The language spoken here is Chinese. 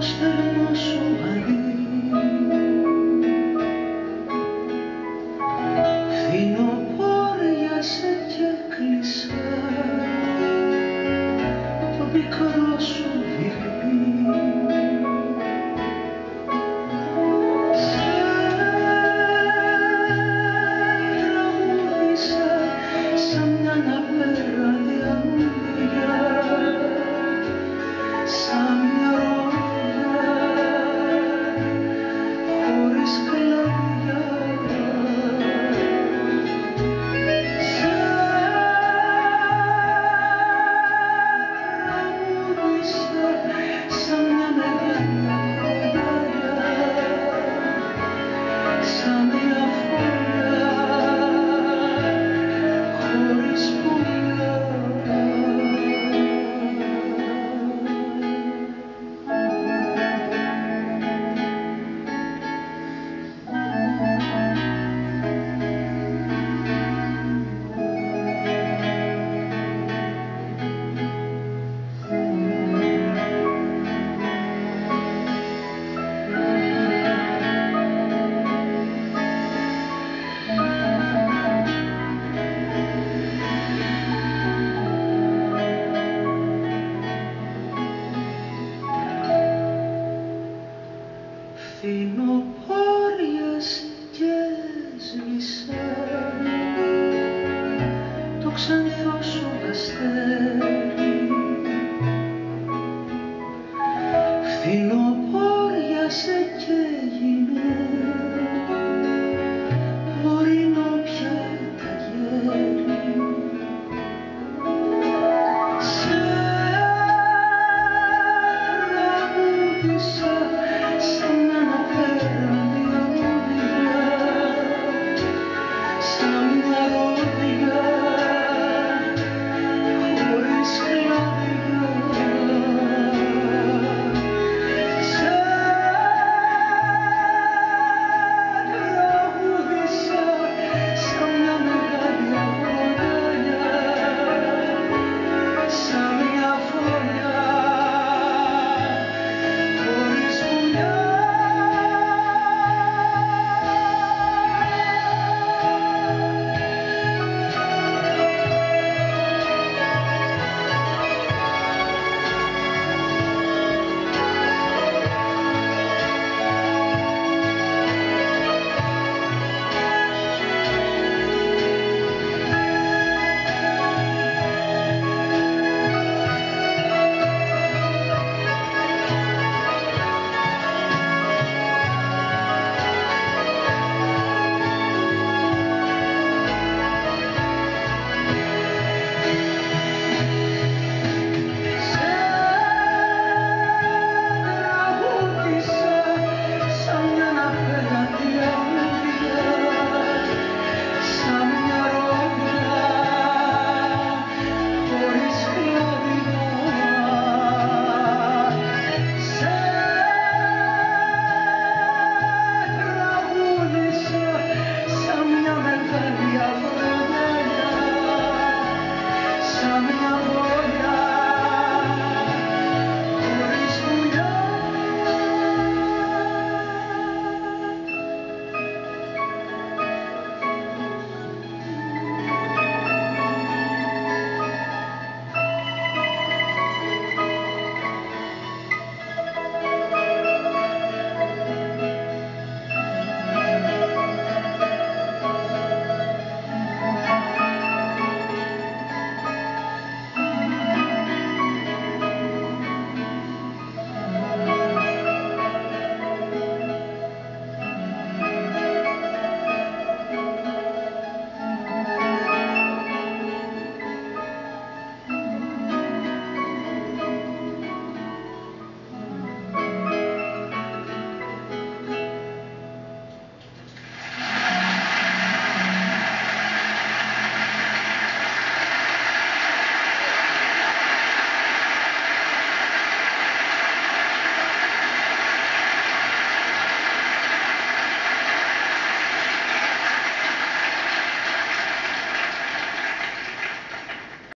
是那说爱你 si no